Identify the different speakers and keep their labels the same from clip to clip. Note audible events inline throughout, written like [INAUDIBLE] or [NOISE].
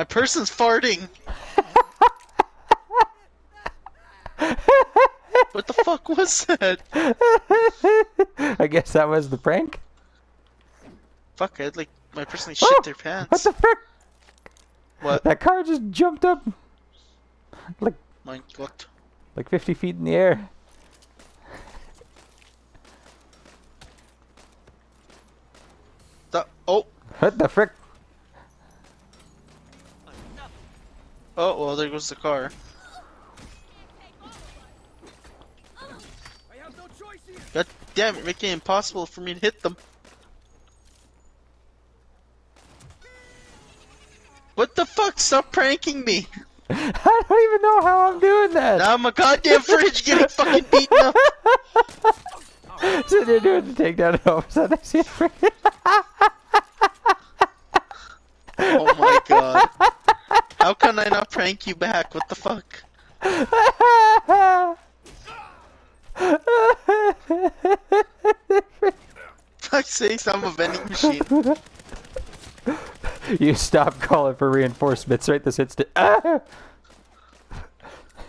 Speaker 1: My person's farting. what the fuck was that?
Speaker 2: I guess that was the prank.
Speaker 1: Fuck, I'd like my person oh, shit
Speaker 2: Oh,
Speaker 1: their pants.
Speaker 2: What the frick?
Speaker 1: What?
Speaker 2: That car just jumped up like
Speaker 1: My god.
Speaker 2: like 50 feet in the air.
Speaker 1: The, oh,
Speaker 2: What the frick?
Speaker 1: Oh, well, there goes the car. God damn it, making it impossible for me to hit them. What the fuck? Stop pranking me! [LAUGHS]
Speaker 2: I don't even know how I'm doing that.
Speaker 1: Now I'm a goddamn fridge getting fucking beaten up! [LAUGHS]
Speaker 2: so they're doing the takedown and all of a sudden I see a frick.
Speaker 1: Oh my god. How can I not prank you back? What the fuck? [LAUGHS] Fuck's sakes, I'm a vending machine. [LAUGHS]
Speaker 2: you stop calling for reinforcements right this instant. [LAUGHS] Ah!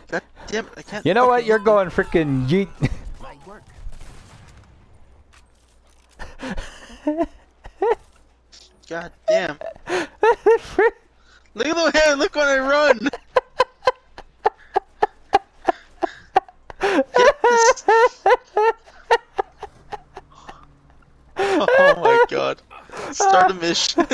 Speaker 1: God damn it, I can't.
Speaker 2: You know what? You're going freaking yeet.
Speaker 1: God damn. Look at the hair, look when I run! [LAUGHS] [LAUGHS] Oh my god. Start a mission. [LAUGHS]